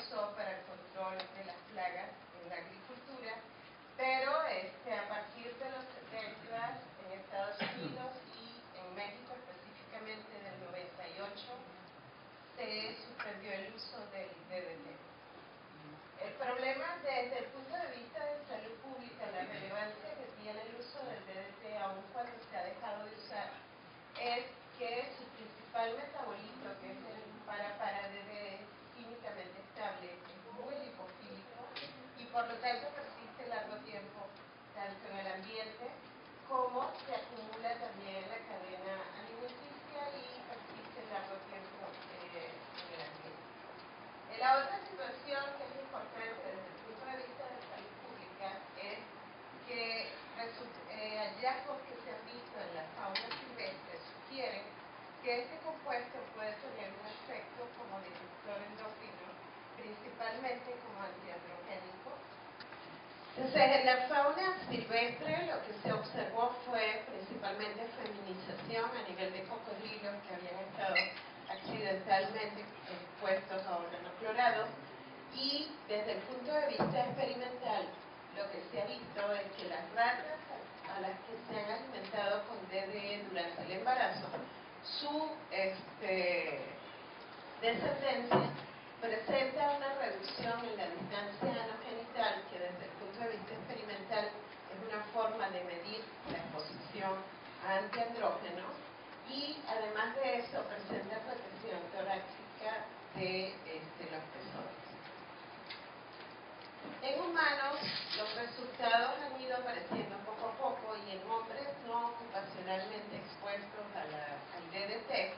usó para el control de las plagas en la agricultura pero este, a partir de los 70 en Estados Unidos y en México específicamente del 98 se suspendió el uso del DDT. El problema desde el punto de vista de salud pública, la relevancia que tiene el uso del DDT aun cuando se ha dejado de usar, es que su principal metabolito, que es el para para DD químicamente estable, es muy lipofílico y por lo tanto persiste largo tiempo tanto en el ambiente como se acumula también en la cadena alimenticia y persiste largo tiempo eh, en el ambiente. la otra situación que es importante desde el punto de vista de salud pública es que eh, hallazgos que se han visto en la fauna silvestre sugieren que este compuesto puede tener un efecto como disruptor endocrino principalmente como antiandrogénico. Entonces, en la fauna silvestre lo que se observó fue principalmente feminización a nivel de cocodrilos que habían estado accidentalmente expuestos a órganos clorados y desde el punto de vista experimental lo que se ha visto es que las ratas a las que se han alimentado con DDE durante el embarazo, su este, descendencia presenta una reducción en la distancia anogenital que desde el punto de vista experimental es una forma de medir la exposición a antiandrógenos y además de eso presenta protección torácica de este, los pezones. En humanos los resultados han ido apareciendo poco a poco y en hombres no ocupacionalmente expuestos al DDT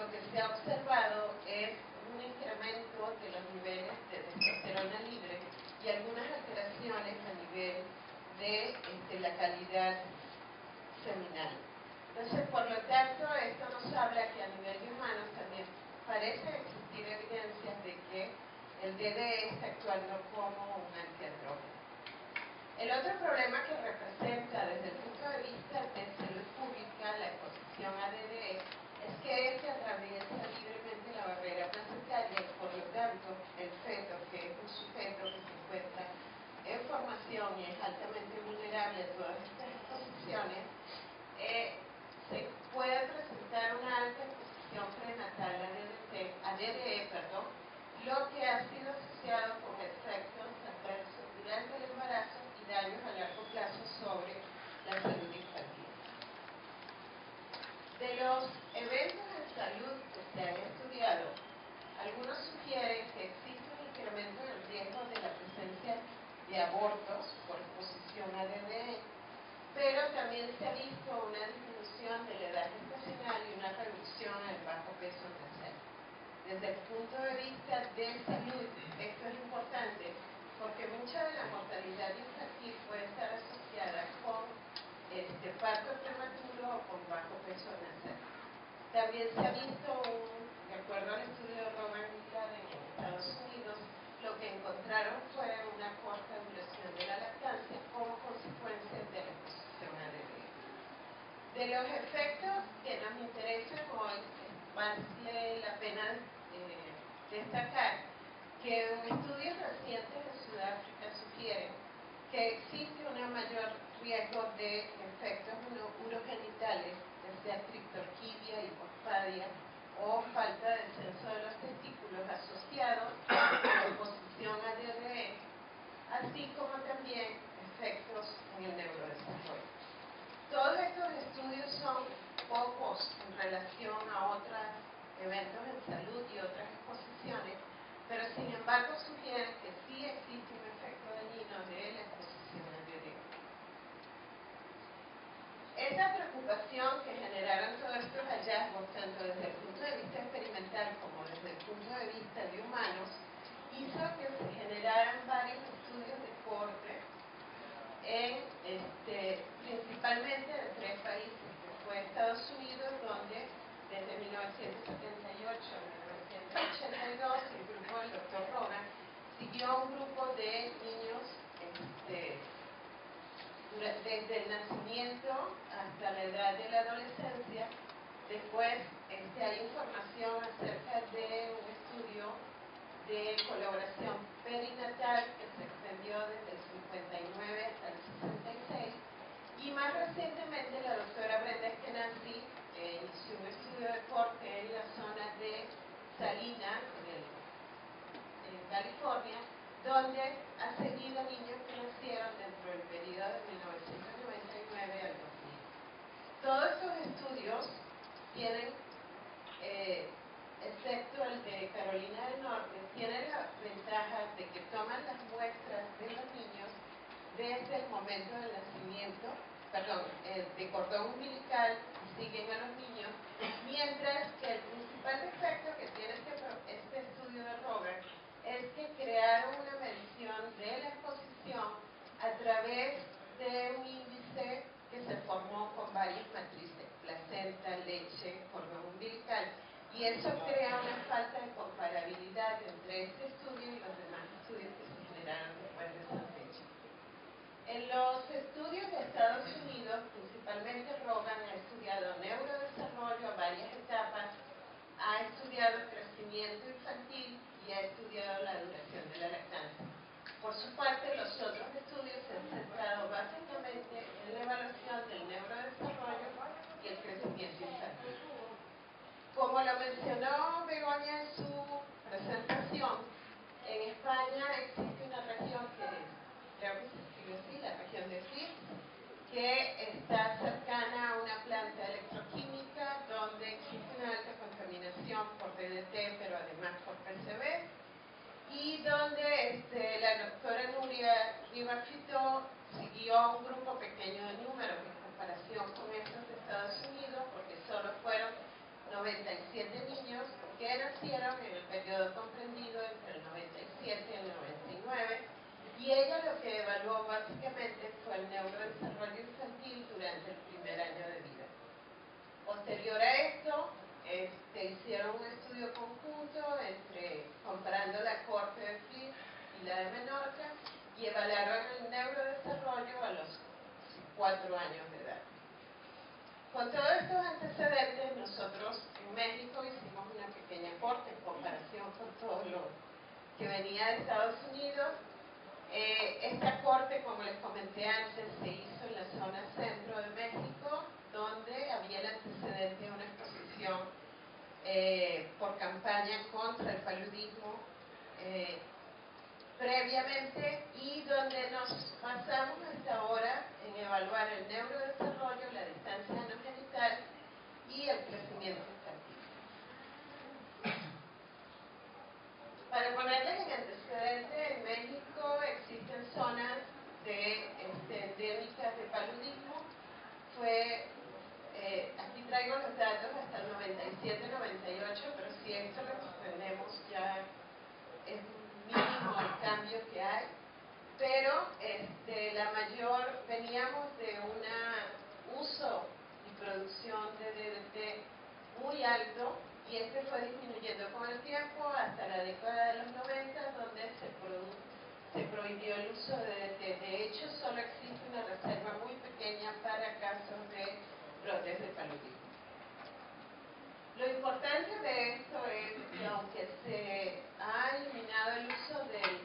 lo que se ha observado es un incremento de los niveles de testosterona libre y algunas alteraciones a nivel de este, la calidad seminal. Entonces, por lo tanto, esto nos habla que a nivel de humanos también parece existir evidencias de que el DDE está actuando como un antiandrógeno. El otro problema que representa desde el punto de vista de salud pública la exposición a DDE es que este atraviesa libremente la barrera placentaria y por lo tanto el feto, que es un sujeto que se encuentra en formación y es altamente vulnerable a todas estas exposiciones, eh, se puede presentar una alta exposición prenatal a DDT, a DDE, perdón, lo que ha sido asociado con efectos adversos durante el embarazo y daños a largo plazo sobre la salud infantil. De los eventos de salud algunos sugieren que existe un incremento en el riesgo de la presencia de abortos por exposición a DDE, pero también se ha visto una disminución de la edad gestacional y una reducción en el bajo peso nacer. Desde el punto de vista de salud, esto es importante porque mucha de la mortalidad infantil puede estar asociada con este, parto prematuro o con bajo peso al nacer. También se ha visto, de acuerdo al estudio de Robert Millard en Estados Unidos, lo que encontraron fue una corta duración de la lactancia como consecuencia de la exposición a DDE. De los efectos que nos interesan hoy, vale la pena eh, destacar que un estudio reciente de Sudáfrica sugiere que existe un mayor riesgo de efectos urogenitales, ya sea triptorquidia, hipospadia o falta de descenso de los testículos asociados preocupación que generaron todos estos hallazgos, tanto desde el punto de vista experimental como desde el punto de vista de humanos, hizo que se generaran varios estudios de corte en, este, principalmente de tres países, que fue Estados Unidos, donde desde 1978 a 1982 el grupo del Dr. Rogan siguió un grupo de niños este, desde el nacimiento hasta la edad de la adolescencia. Después este, hay información acerca de un estudio de colaboración perinatal que se extendió desde el 59 hasta el 66 y más recientemente la doctora Brenda Eskenazi eh, inició un estudio de corte en la zona de Salinas, en California, donde ha seguido niños que nacieron dentro del periodo de 1999 al 2000. Todos estos estudios tienen, eh, excepto el de Carolina del Norte, tienen la ventaja de que toman las muestras de los niños desde el momento del nacimiento, perdón, eh, de cordón umbilical siguen a los niños, mientras que el principal defecto que tiene este, este estudio de Robert es que crearon una medición de la exposición a través de un índice que se formó con varias matrices, placenta, leche, cordón umbilical, y eso crea una falta de comparabilidad entre este estudio y los demás estudios que se generaron después de fecha. En los estudios de Estados Unidos, principalmente Rogan ha estudiado neurodesarrollo a varias etapas, ha estudiado crecimiento infantil y ha estudiado la duración de la lactancia. Por su parte, los otros estudios se han centrado básicamente en la evaluación del neurodesarrollo y el crecimiento infantil. Como lo mencionó Begoña en su presentación, en España existe una región que creo que se la región de Fils, que está cercana a una planta electroquímica donde existe una alta contaminación por DDT, pero además por PCB, y donde este, la doctora Nuria Rivafito siguió un grupo pequeño de números en comparación con estos de Estados Unidos, porque solo fueron 97 niños que nacieron en el periodo comprendido entre el 97 y el 99 y ella lo que evaluó básicamente fue el neurodesarrollo infantil durante el primer año de vida. Posterior a esto, este, hicieron un estudio conjunto entre comparando la corte de Flip y la de Menorca y evaluaron el neurodesarrollo a los cuatro años de edad. Con todos estos antecedentes, nosotros en México hicimos una pequeña corte en comparación con todo lo que venía de Estados Unidos eh, esta corte, como les comenté antes, se hizo en la zona centro de México, donde había el antecedente de una exposición eh, por campaña contra el paludismo eh, previamente y donde nos basamos hasta ahora en evaluar el neurodesarrollo, la distancia anogenital y el crecimiento Para ponerles en antecedente, en México existen zonas de, este, endémicas de paludismo. Fue, eh, aquí traigo los datos hasta el 97-98, pero si esto lo extendemos ya es mínimo el cambio que hay. Pero este, la mayor, veníamos de un uso y producción de DDT muy alto y este fue disminuyendo con el tiempo hasta la década de los 90 donde se, se prohibió el uso de DDT. De hecho, solo existe una reserva muy pequeña para casos de brotes de paludismo. Lo importante de esto es que aunque se ha eliminado el uso del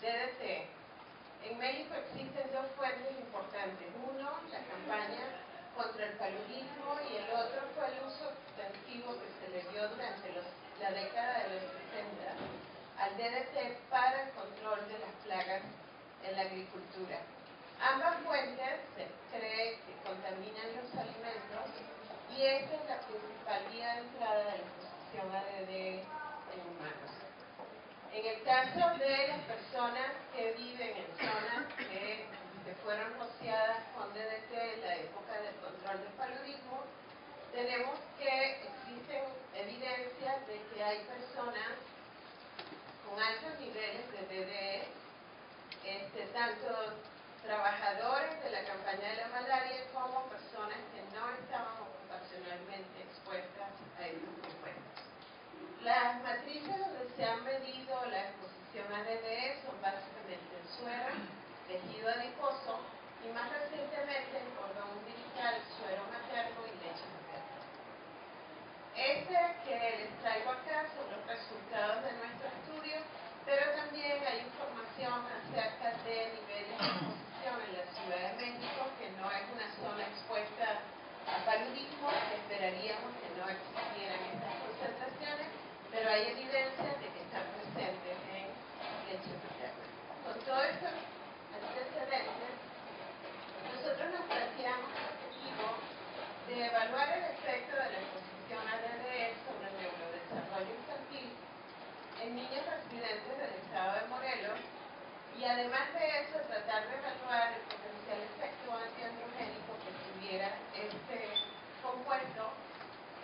DDT, en México existen dos fuentes importantes. Uno, la campaña contra el paludismo y el otro fue el uso extensivo que se le dio durante la década de los 60 al DDT para el control de las plagas en la agricultura. Ambas fuentes se cree que contaminan los alimentos y esta es la principal vía de entrada de la exposición ADD en humanos. En el caso de las personas que viven en zonas que fueron rociadas con DDT en la época del control del paludismo, tenemos que existen evidencias de que hay personas con altos niveles de DDE, este, tanto trabajadores de la campaña de la malaria como personas que no estaban ocupacionalmente expuestas a estos compuestos. Las matrices donde se han medido la exposición a DDE son básicamente el suero, tejido adiposo y más recientemente el cordón umbilical, suero materno y leche materna. Este que les traigo acá son los resultados de nuestro estudio, pero también hay información acerca de niveles de exposición en la Ciudad de México, que no es una zona expuesta a paludismo, esperaríamos que no existieran estas concentraciones, pero hay evidencia de que están presentes en leche materna. Con todo esto antecedentes, nosotros nos planteamos el objetivo de evaluar el efecto de la exposición a DDE sobre el neurodesarrollo infantil en niños residentes del estado de Morelos y además de eso tratar de evaluar el potencial efecto antiandrogénico que tuviera este compuesto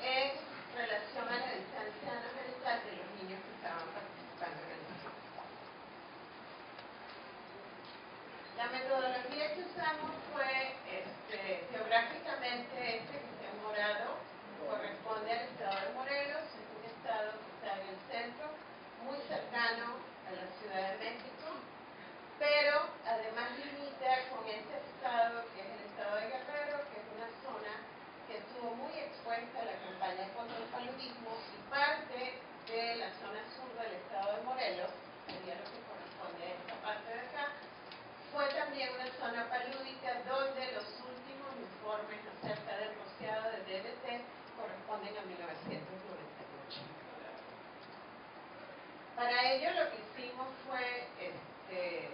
en relación a la distancia anogenital de los niños que estaban participando en el estudio. La metodología que usamos fue este, geográficamente este que está en morado, corresponde al estado de Morelos, es un estado que está en el centro, muy cercano a la Ciudad de México, pero además limita con este estado que es el estado de Guerrero, que es una zona que estuvo muy expuesta a la campaña contra el paludismo y parte de la zona sur del estado de Morelos, sería lo que corresponde a esta parte de acá, fue también una zona palúdica donde los últimos informes acerca del rociado de DDT corresponden a 1998. Para ello lo que hicimos fue este,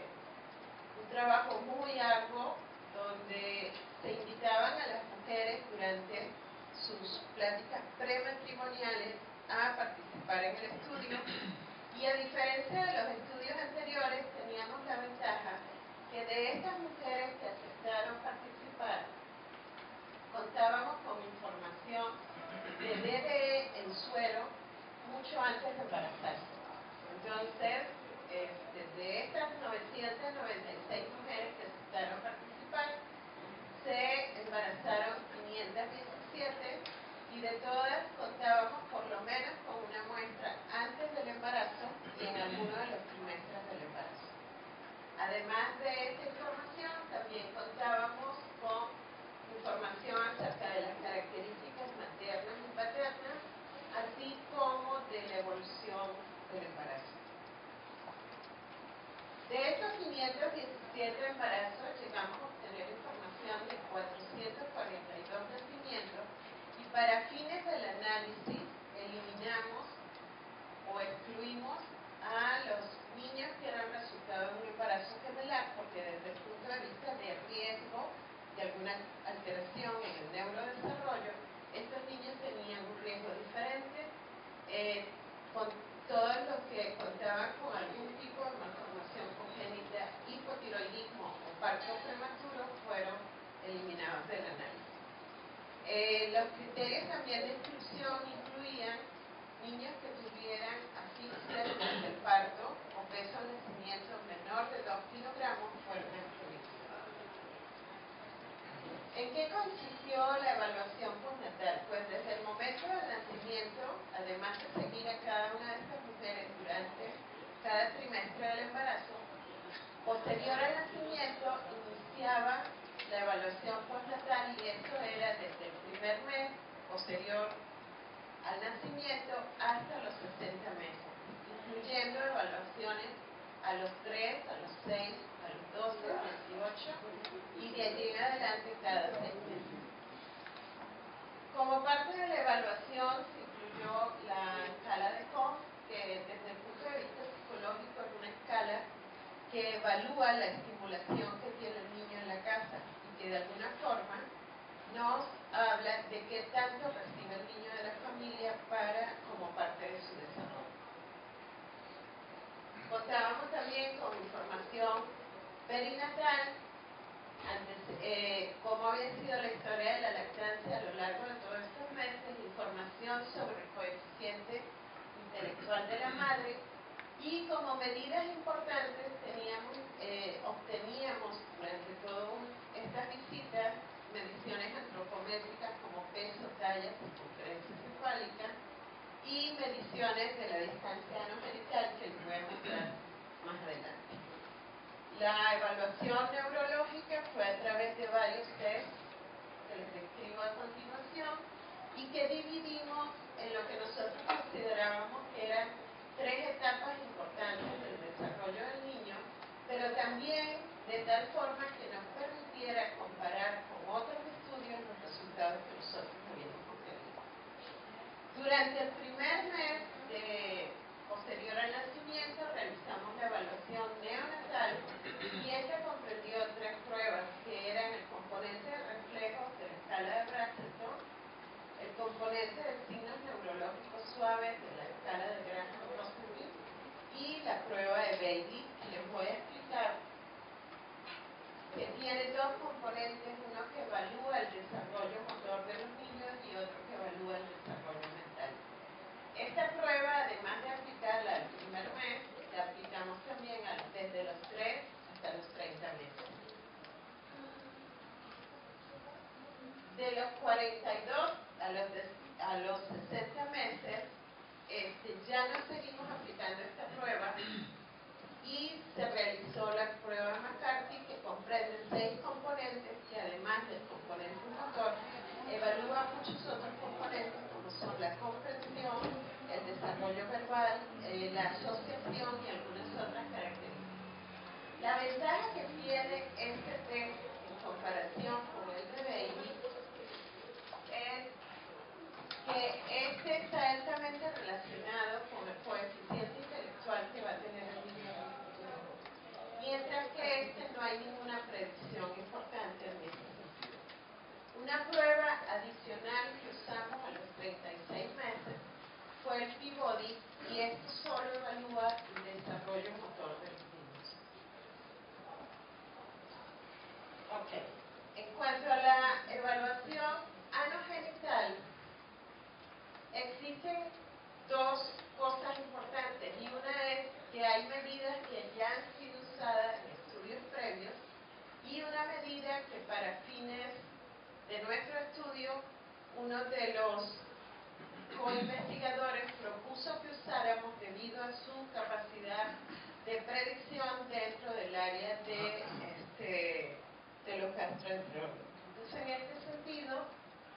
un trabajo muy arduo donde se invitaban a las mujeres durante sus pláticas a participar en el estudio y a diferencia de los estudios anteriores teníamos la ventaja que de estas mujeres que aceptaron participar contábamos con información de DDE en suero mucho antes de embarazarse. Entonces, este, de estas 996 mujeres que aceptaron participar, se embarazaron 517 y de todas contábamos por lo menos con una muestra antes del embarazo y en alguno de los trimestres del embarazo. Además de esta información, también contábamos con información acerca de las características maternas y paternas, así como de la evolución del embarazo. De estos 517 embarazos llegamos a obtener información de 442 nacimientos para fines del análisis eliminamos o excluimos a los niños que eran resultado de un embarazo gemelar porque desde el punto de vista de riesgo de alguna alteración en el neurodesarrollo, estos niños tenían un riesgo diferente eh, con todos los que contaban con algún tipo de malformación congénita, hipotiroidismo o parto prematuro fueron eliminados del análisis. Eh, los criterios también de exclusión incluían niños que tuvieran asfixia durante el parto o peso al nacimiento menor de 2 kilogramos fueron excluidos. ¿En qué consistió la evaluación postnatal? Pues desde el momento del nacimiento, además de seguir a cada una de estas mujeres durante cada trimestre del embarazo, posterior al nacimiento iniciaba la evaluación postnatal y esto era desde el primer mes posterior al nacimiento hasta los 60 meses, incluyendo evaluaciones a los 3, a los 6, a los 12, 18 y de allí en adelante cada 6 meses. Como parte de la evaluación se incluyó la escala de COM, que desde el punto de vista psicológico es una escala que evalúa la estimulación que tiene el niño en la casa y que de alguna forma nos habla de qué tanto recibe el niño de la familia para como parte de su desarrollo. Contábamos también con información perinatal antes, eh, cómo había sido la historia de la lactancia a lo largo de todos estos meses, información sobre el coeficiente intelectual de la madre y como medidas importantes teníamos, eh, obteníamos durante todas estas visitas mediciones antropométricas como peso, talla, circunferencia cefálica y mediciones de la distancia anogenital que les voy a mostrar más adelante. La evaluación neurológica fue a través de varios tests que les describo a continuación y que dividimos en lo que nosotros considerábamos que eran tres etapas importantes del desarrollo del niño, pero también de tal forma que nos permitiera comparar con otros estudios los resultados que nosotros habíamos obtenido. Durante el primer mes de posterior al nacimiento realizamos la evaluación neonatal y esta comprendió tres pruebas que eran el componente de reflejos de la escala de Braxton, el componente de signos neurológicos suaves de la escala de Graham-Rosenby y la les voy a explicar que tiene dos componentes, uno que evalúa el desarrollo motor de los niños y otro que evalúa el desarrollo mental. Esta prueba, además de aplicarla al primer mes, la aplicamos también desde los 3 hasta los 30 meses. De los 42 a los, a los 60 meses, este, ya no seguimos aplicando esta prueba y se realizó la prueba McCarthy que comprende seis componentes que además del componente motor evalúa muchos otros componentes como son la comprensión, el desarrollo verbal, eh, la asociación y algunas otras características. La ventaja que tiene este test en comparación con el de Bailey es que este está altamente relacionado con el coeficiente intelectual que va a tener el mientras que este no hay ninguna predicción importante en este sentido. Una prueba adicional que usamos a los 36 meses fue el Peabody y esto solo evalúa el desarrollo motor de los niños. Ok, en cuanto a la evaluación anogenital, existen dos cosas importantes y una es que hay medidas que ya han sido usadas en estudios previos y una medida que para fines de nuestro estudio uno de los co-investigadores propuso que usáramos debido a su capacidad de predicción dentro del área de, este, de los gastroenterólogos. Entonces, en este sentido,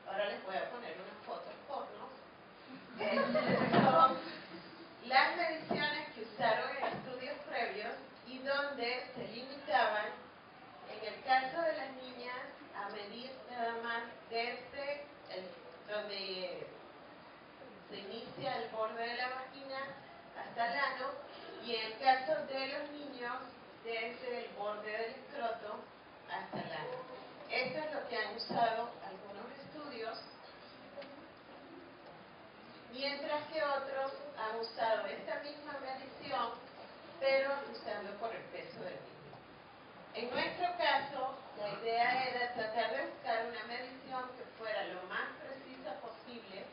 ahora les voy a poner unas fotos porno. son las mediciones que usaron en estudios previos y donde se limitaban, en el caso de las niñas, a medir nada más desde el, donde se inicia el borde de la vagina hasta el ano y en el caso de los niños desde el borde del escroto hasta el ano. Esto es lo que han usado algunos estudios, mientras que otros han usado esta misma medición, pero usando por el peso del niño. En nuestro caso, la idea era tratar de buscar una medición que fuera lo más precisa posible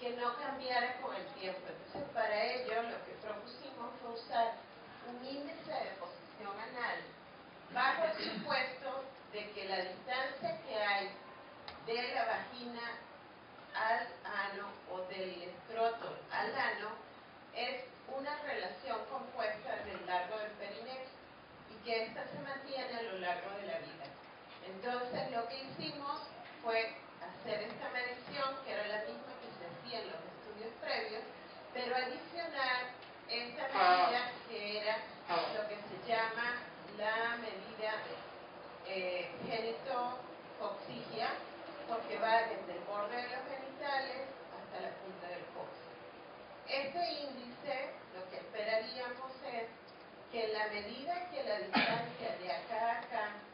que no cambiara con el tiempo. Entonces, para ello, lo que propusimos fue usar un índice de posición anal bajo el supuesto de que la distancia que hay de la vagina al ano o del escroto al ano es una relación compuesta del largo del perineo y que esta se mantiene a lo largo de la vida. Entonces lo que hicimos fue hacer esta medición, que era la misma que se hacía en los estudios previos, pero adicionar esta medida que era lo que se llama la medida eh, genitocoxigia, porque va desde el borde de los genitales hasta la punta del coxis. Este índice, lo que esperaríamos es que en la medida que la distancia de acá a acá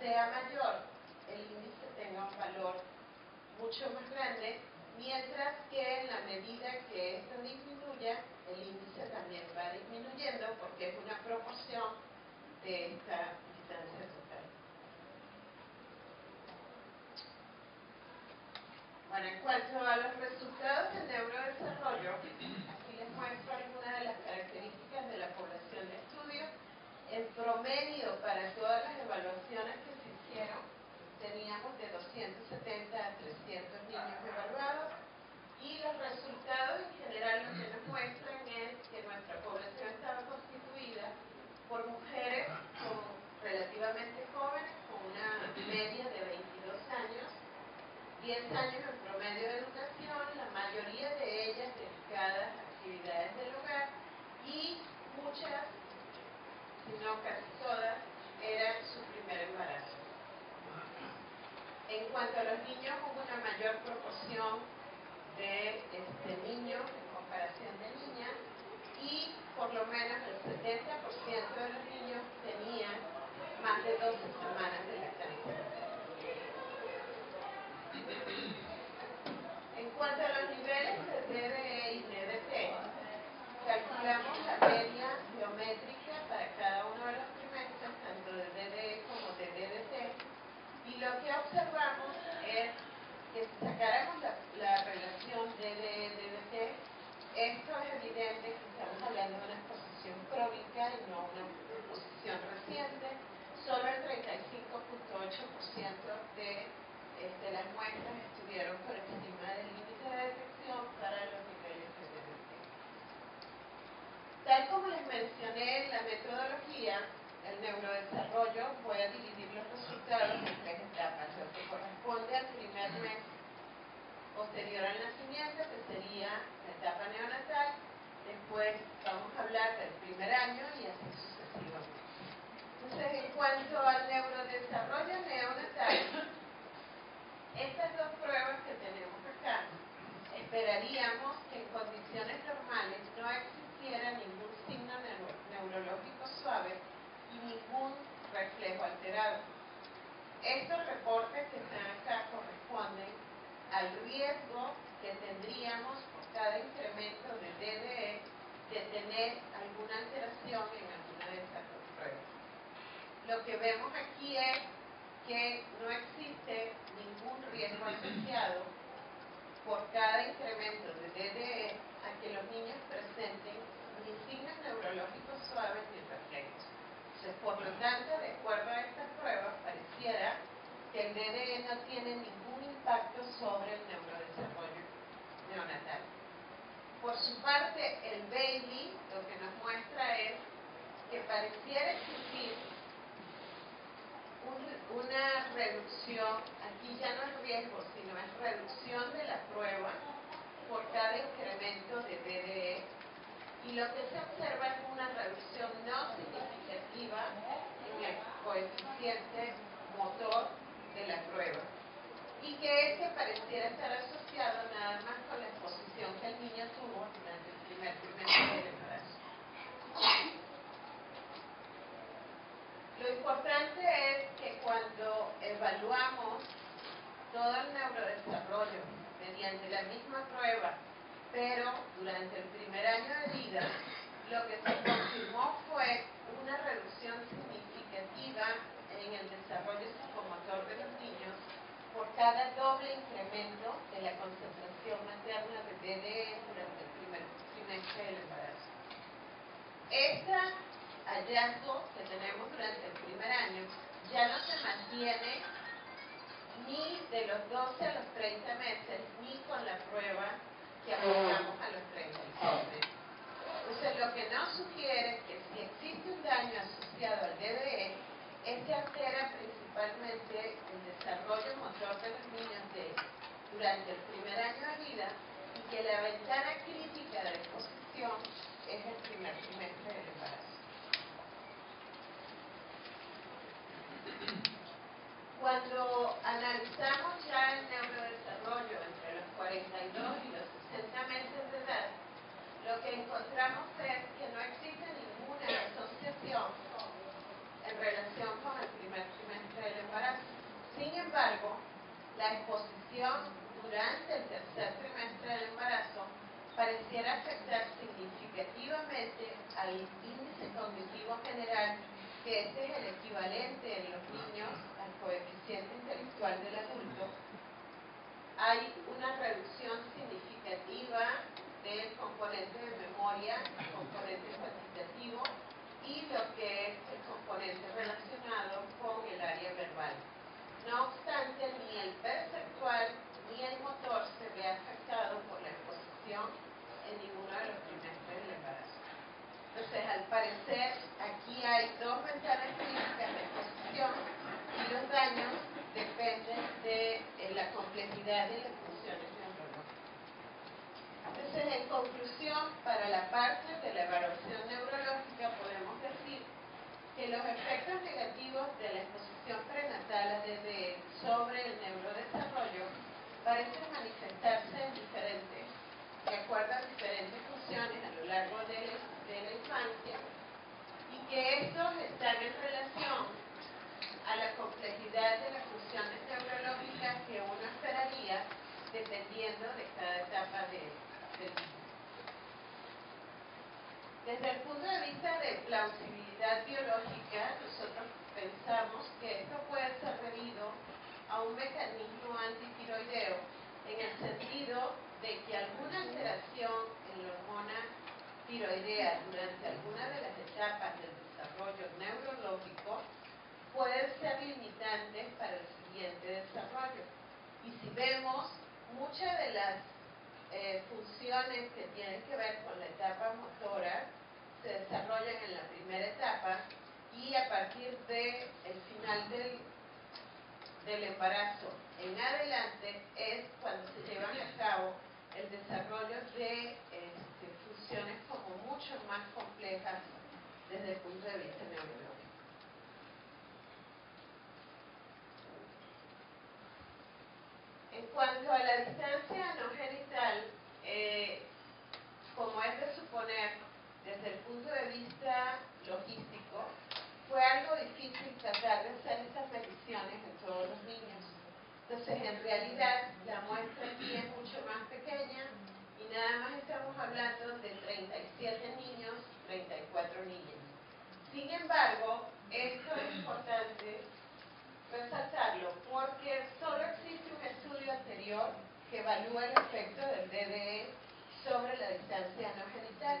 sea mayor, el índice tenga un valor mucho más grande, mientras que en la medida que esto disminuya, el índice también va disminuyendo porque es una proporción de esta distancia total. Bueno, en cuanto a los resultados del neurodesarrollo, aquí les muestro algunas de las características de la población de estudio. En promedio, para todas las evaluaciones teníamos de 270 a 300 niños evaluados y los resultados en general lo que nos muestran es que nuestra población estaba constituida por mujeres relativamente jóvenes, con una media de 22 años, 10 años en promedio de educación, la mayoría de ellas dedicadas a actividades del hogar y muchas, si no casi todas, eran su primer embarazo. En cuanto a los niños, hubo una mayor proporción de este, niños en comparación de niñas y por lo menos el 70% de los niños tenían más de 12 semanas de lactancia. En cuanto a los niveles de DDE y DDT, calculamos la media geométrica para cada uno de los trimestres, tanto de DDE como de DDT, y lo que observamos es que si sacáramos la, la relación DDE-DDT, esto es evidente que estamos hablando de una exposición crónica y no una exposición reciente. Solo el 35.8% de este, las muestras estuvieron por encima del límite de detección para los niveles de DDT. Tal como les mencioné en la metodología, el neurodesarrollo, voy a dividir los resultados en tres etapas. Lo que corresponde al primer mes posterior al nacimiento, que sería la etapa neonatal, después vamos a hablar del primer año y así sucesivamente. Entonces, en cuanto al neurodesarrollo neonatal, estas dos pruebas que tenemos acá, esperaríamos que en condiciones normales no existiera ningún signo neurológico suave ningún reflejo alterado. Estos reportes que están acá corresponden al riesgo que tendríamos por cada incremento de DDE de tener alguna alteración en alguna de estas dos. Lo que vemos aquí es que no existe ningún riesgo asociado por cada incremento de DDE a que los niños presenten ni signos neurológicos suaves ni reflejos. Por lo tanto, de acuerdo a estas pruebas, pareciera que el DDE no tiene ningún impacto sobre el neurodesarrollo neonatal. Por su parte, el Bailey lo que nos muestra es que pareciera existir una reducción, aquí ya no es riesgo, sino es reducción de la prueba por cada incremento de DDE y lo que se observa es una reducción no significativa en el coeficiente motor de la prueba y que este pareciera estar asociado nada más con la exposición que el niño tuvo durante el primer trimestre del embarazo. Lo importante es que cuando evaluamos todo el neurodesarrollo mediante la misma prueba, pero durante el primer año de vida, lo que se confirmó fue una reducción significativa en el desarrollo psicomotor de los niños por cada doble incremento de la concentración materna de DDE durante el primer trimestre del embarazo. Este hallazgo que tenemos durante el primer año ya no se mantiene ni de los 12 a los 30 meses, ni con la prueba que aplicamos a los 36 meses. Entonces, lo que nos sugiere que si existe un daño asociado al DDE, este altera principalmente el desarrollo motor de los niños durante el primer año de vida y que la ventana crítica de exposición es el primer trimestre del embarazo. Cuando analizamos ya el neurodesarrollo entre los 42 y los 60 meses de edad, lo que encontramos es que no existe ninguna asociación en relación con el primer trimestre del embarazo. Sin embargo, la exposición durante el tercer trimestre del embarazo pareciera afectar significativamente al índice cognitivo general, que este es el equivalente en los niños al coeficiente intelectual del adulto, hay una reducción significativa del componente de memoria, componente cuantitativo y lo que es el componente relacionado con el área verbal. No obstante, ni el perceptual ni el motor se ve afectado por la exposición en ninguno de los trimestres del embarazo. Entonces, al parecer, aquí hay dos ventanas clínicas de exposición y los daños dependen de eh, la complejidad de las funciones neurológicas. Entonces, en conclusión, para la parte de la evaluación neurológica podemos decir que los efectos negativos de la exposición prenatal a DDE sobre el neurodesarrollo parecen manifestarse en diferentes, de acuerdo a diferentes funciones a lo largo de la, de la infancia y que estos están en relación a la complejidad de las funciones neurológicas que uno esperaría dependiendo de cada etapa de, del Desde el punto de vista de plausibilidad biológica, nosotros pensamos que esto puede ser debido a un mecanismo antitiroideo en el sentido de que alguna alteración en la hormona tiroidea durante alguna de las etapas del desarrollo neurológico puede ser limitante para el siguiente desarrollo. Y si vemos, muchas de las eh, funciones que tienen que ver con la etapa motora se desarrollan en la primera etapa y a partir del el final del del en adelante es cuando se llevan a cabo el desarrollo de este, funciones como mucho más complejas desde el punto de vista neurológico. En cuanto a la distancia no genital, eh, como es de suponer, desde el punto de vista logístico, fue algo difícil tratar de hacer estas mediciones en todos los niños. Entonces, en realidad, la muestra aquí es mucho más pequeña y nada más estamos hablando de 37 niños, 34 niñas. Sin embargo, esto es importante resaltarlo porque solo existe un estudio anterior que evalúa el efecto del DDE sobre la distancia no genital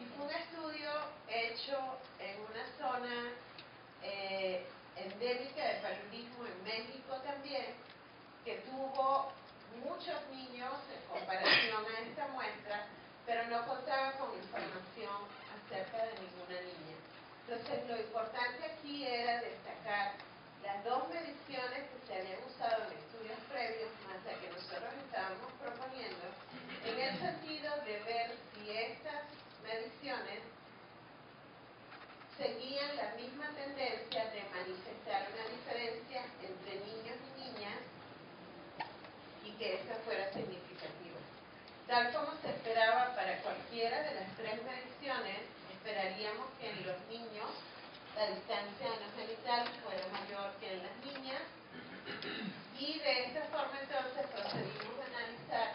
y fue un estudio hecho en una zona eh, endémica de paludismo en México también, que tuvo muchos niños en comparación a esta muestra, pero no contaba con información acerca de ninguna niña. Entonces, lo importante aquí era destacar las dos mediciones que se habían usado en estudios previos, más la que nosotros estábamos proponiendo, en el sentido de ver si estas mediciones seguían la misma tendencia de manifestar una diferencia entre niños y niñas y que esta fuera significativa. Tal como se esperaba para cualquiera de las tres mediciones, esperaríamos que en los niños la distancia anogenital fuera mayor que en las niñas y de esta forma entonces procedimos a analizar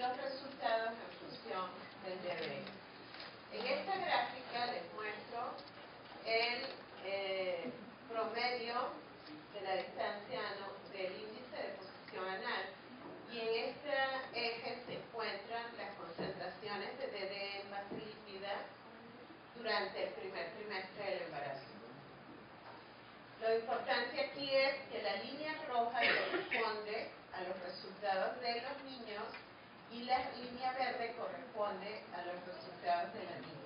los resultados en función del DBE. En esta gráfica les muestro el eh, promedio de la distancia del índice de posición anal y en este eje se encuentran las concentraciones de DD en base líquida durante el primer trimestre del embarazo. Lo importante aquí es que la línea roja corresponde a los resultados de los niños y la línea verde corresponde a los resultados de la niña.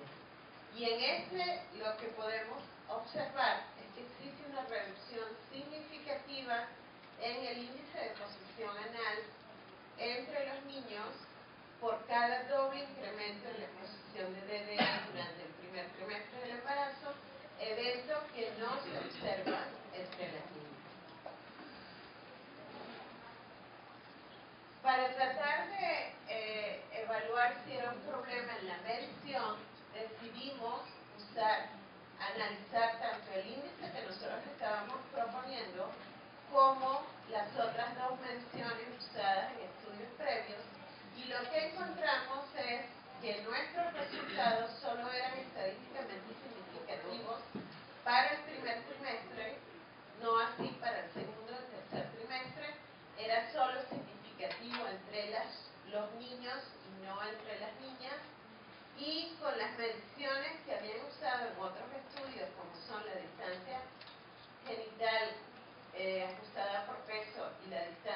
Y en este lo que podemos observar es que existe una reducción significativa en el índice de posición anal entre los niños por cada doble incremento en la exposición de DDE durante el primer trimestre del embarazo, evento que no se observa entre las niñas. Para tratar de eh, evaluar si era un problema en la medición, decidimos usar, analizar tanto el índice que nosotros estábamos proponiendo como las otras dos menciones usadas en estudios previos. Y lo que encontramos es que nuestros resultados solo eran estadísticamente significativos para el primer trimestre, no así para el segundo y tercer trimestre, era solo significativo entre los niños y no entre las niñas y con las mediciones que habían usado en otros estudios, como son la distancia genital eh, ajustada por peso y la distancia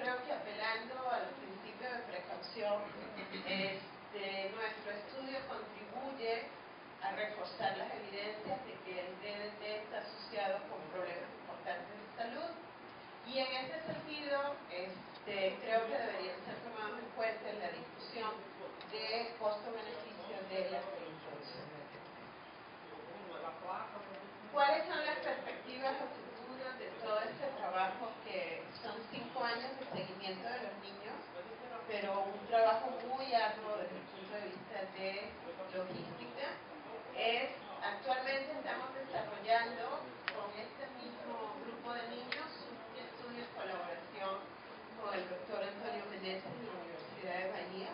creo que apelando al principio de precaución, este, nuestro estudio contribuye a reforzar las evidencias de que el DDT está asociado con problemas importantes de salud y en ese sentido este, creo que deberían ser tomados en cuenta en la discusión de costo-beneficio de la reintroducción. ¿Cuáles son las perspectivas todo este trabajo que son cinco años de seguimiento de los niños, pero un trabajo muy arduo desde el punto de vista de logística. Es, actualmente estamos desarrollando con este mismo grupo de niños un estudio en colaboración con el doctor Antonio Meneses de la Universidad de Bahía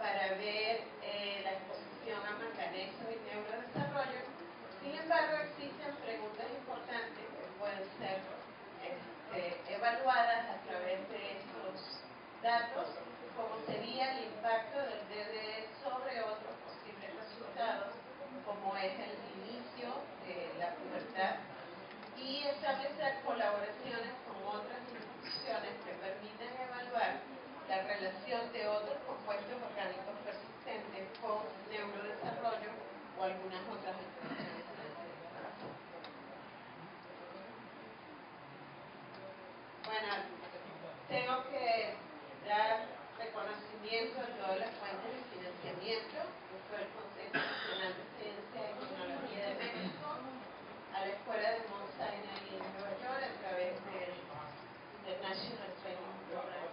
para ver eh, la exposición a manganeso y neurodesarrollo. Sin embargo, existen preguntas importantes pueden ser este, evaluadas a través de estos datos, como sería el impacto del DDE sobre otros posibles resultados, como es el inicio de la pubertad, y establecer colaboraciones con otras instituciones que permitan evaluar la relación de otros compuestos orgánicos persistentes con neurodesarrollo o algunas otras enfermedades. Reconocimiento a todas las fuentes de financiamiento, que fue el Consejo Nacional de Ciencia y Tecnología de México, a la Escuela de Mount Sinai en Nueva York a través del International Training Program.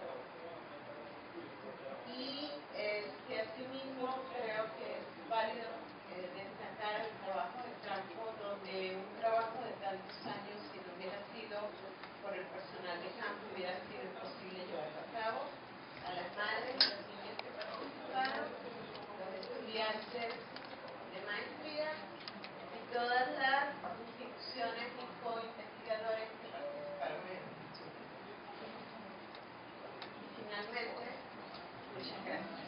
Y este, asimismo creo que es válido eh, destacar el trabajo de campo, donde un trabajo de tantos años, si no hubiera sido por el personal de campo, hubiera sido imposible llevarlo a cabo a las madres y los niños que participaron, los estudiantes de maestría y todas las instituciones y co-investigadores que participaron Y finalmente, muchas gracias.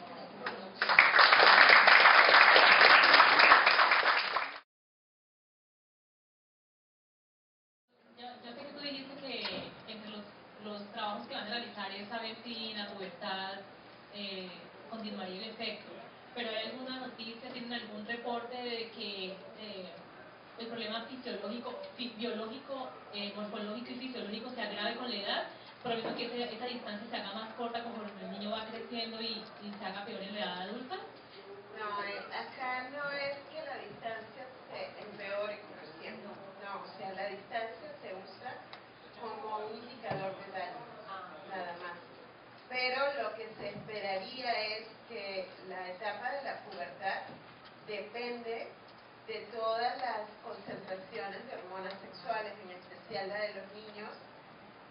Yo, sé que tú dijiste que entre los, los trabajos que van a realizar es saber si la pubertad eh, continuaría el efecto, pero ¿hay alguna noticia, tienen algún reporte de que eh, el problema fisiológico, biológico, eh, morfológico y fisiológico se agrave con la edad? Por lo que esa, distancia se haga más corta conforme el niño va creciendo y, y se haga peor en la edad adulta? No, acá no es que la distancia se empeore creciendo, no, o sea, la distancia se usa como un indicador de daño, nada más. Pero lo que se esperaría es que la etapa de la pubertad depende de todas las concentraciones de hormonas sexuales, en especial la de los niños,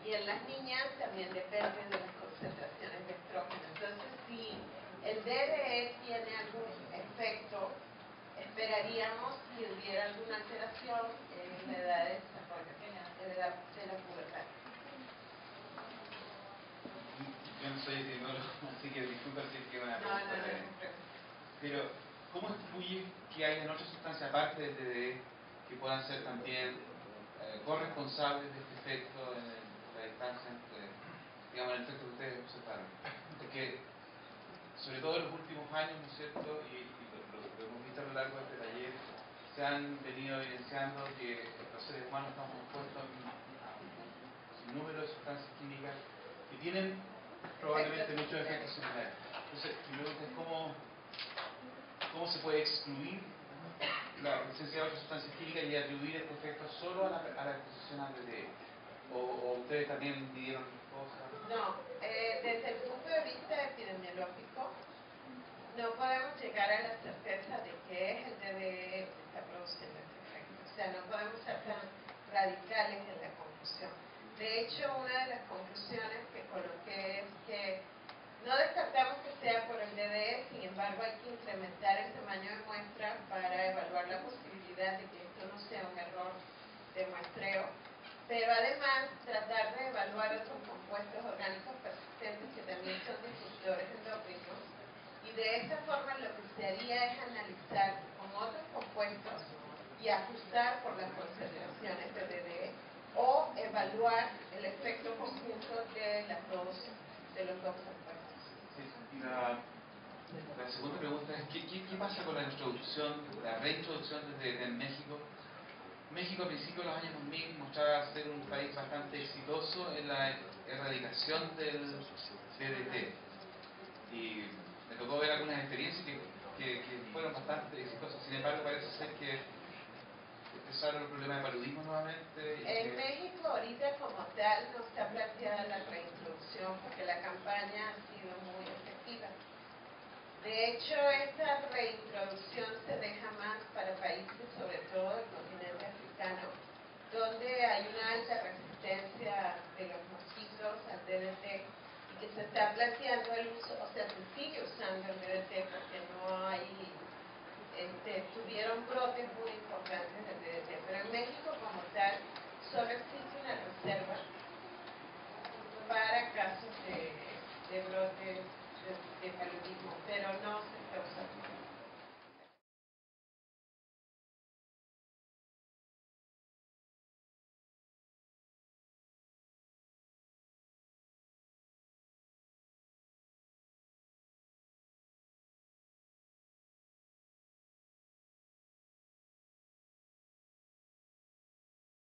y en las niñas también depende de las concentraciones de estrógeno. Entonces, si el DDE tiene algún efecto, esperaríamos que hubiera alguna alteración en la edad de desarrollo, en la edad de la pubertad. Yo no soy epidemiólogo, así que disculpa si es que una No, no, no. Pero, ¿cómo influye que hayan aparte del DDE que puedan ser también eh, corresponsables de este efecto en el- la distancia entre, digamos, el efecto que ustedes observaron? Porque, sobre todo en los últimos años, ¿no es cierto? Y, y lo, lo- hemos visto a lo largo de este taller, se han venido evidenciando que los seres humanos estamos expuestos a un, a un número de sustancias químicas que tienen probablemente muchos efectos similares. Entonces, mi pregunta es cómo, cómo se puede excluir la presencia de otras sustancias químicas y atribuir este efecto solo a la, a la exposición al DDE. O, o ustedes también midieron cosas. No, eh, desde el punto de vista epidemiológico, no podemos llegar a la certeza de qué es el DDE que está produciendo este efecto. O sea, no podemos ser tan radicales en la conclusión. De hecho, una de las conclusiones que coloqué es que no descartamos que sea por el DDE, sin embargo hay que incrementar el tamaño de muestra para evaluar la posibilidad de que esto no sea un error de muestreo, pero además tratar de evaluar otros compuestos orgánicos persistentes que también son disruptores endócrinos y de esta forma lo que se haría es analizar con otros compuestos y ajustar por las concentraciones de DDE o evaluar el efecto conjunto de, las dos, de los dos compuestos. La, la segunda pregunta es, ¿qué, qué, qué pasa con la introducción, la reintroducción desde México? México a principios de los años 2000 mostraba ser un país bastante exitoso en la erradicación del DDT. Y me tocó ver algunas experiencias que, que, que fueron bastante exitosas. Sin embargo, parece ser que empezaron el problema de paludismo nuevamente. y En que- México ahorita como tal no está planteada la reintroducción porque la campaña ha sido muy De hecho, esta reintroducción se deja más para países, sobre todo el continente africano, donde hay una alta resistencia de los mosquitos al DDT y que se está planteando el uso, o sea, se sigue usando el DDT porque no hay este, tuvieron brotes muy importantes del DDT, pero en México como tal solo existe una reserva para casos de brotes de, de paludismo, pero no se usando.